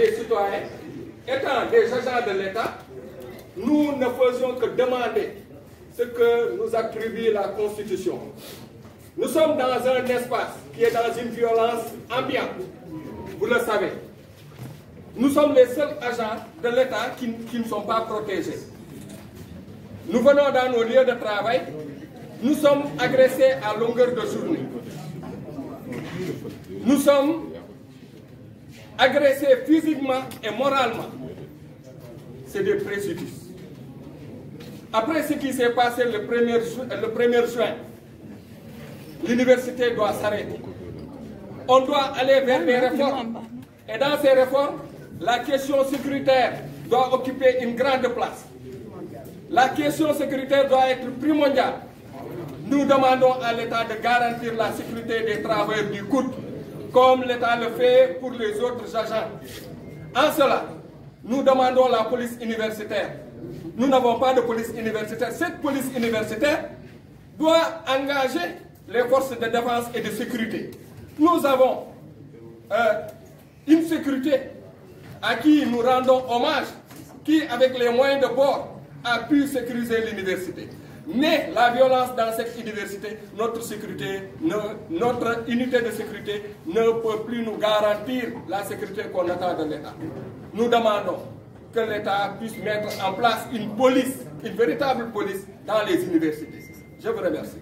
des citoyens, étant des agents de l'État, nous ne faisions que demander ce que nous attribue la Constitution. Nous sommes dans un espace qui est dans une violence ambiante, vous le savez. Nous sommes les seuls agents de l'État qui, qui ne sont pas protégés. Nous venons dans nos lieux de travail, nous sommes agressés à longueur de journée. Nous sommes agressés physiquement et moralement. C'est des préjudices. Après ce qui s'est passé le 1er, ju le 1er juin, l'université doit s'arrêter. On doit aller vers des réformes. Et dans ces réformes, la question sécuritaire doit occuper une grande place. La question sécuritaire doit être primordiale. Nous demandons à l'État de garantir la sécurité des travailleurs du COUT, comme l'État le fait pour les autres agents. En cela, nous demandons la police universitaire. Nous n'avons pas de police universitaire. Cette police universitaire doit engager les forces de défense et de sécurité. Nous avons euh, une sécurité à qui nous rendons hommage, qui, avec les moyens de bord, a pu sécuriser l'université. Mais la violence dans cette université, notre sécurité, notre unité de sécurité ne peut plus nous garantir la sécurité qu'on attend de l'État. Nous demandons que l'État puisse mettre en place une police, une véritable police dans les universités. Je vous remercie.